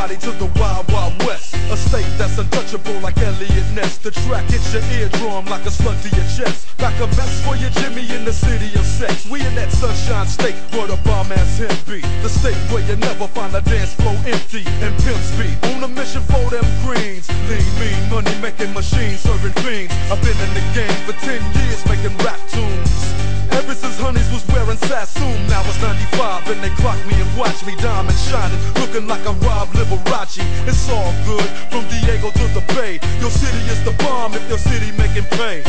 Everybody to the Wild Wild West. A state that's untouchable like Elliot Ness. The track hits your eardrum like a slug to your chest. Back a vest for your Jimmy in the city of sex. We in that sunshine state where the bomb ass him be. The state where you never find a dance floor empty and pimp speed. On a mission for them greens. Lean, mean, money making machines serving fiends. I've been in the game for 10 good from Diego to the Bay. Your city is the bomb if your city making pay.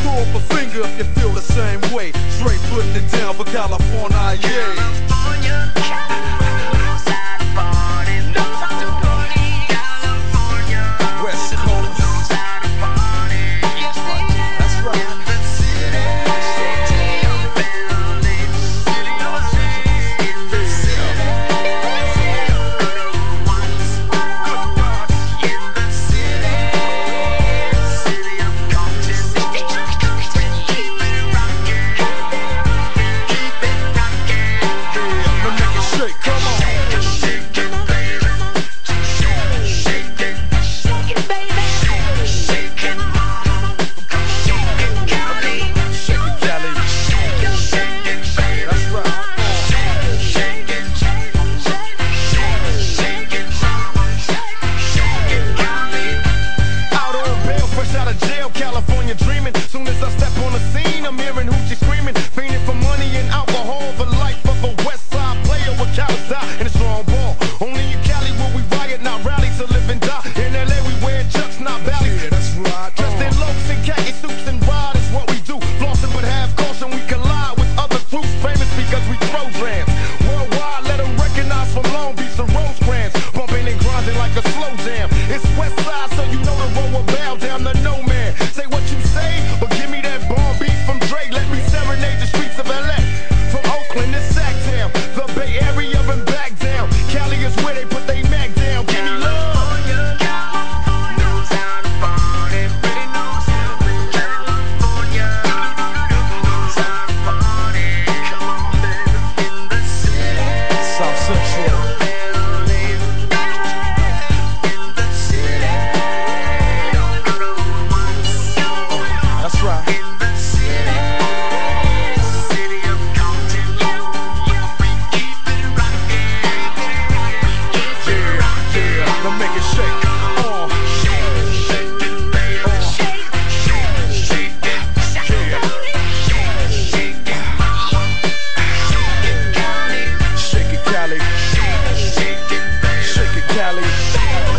Throw up a finger if you feel the same way. Straight putting it down for California, yeah. slow down. Bang!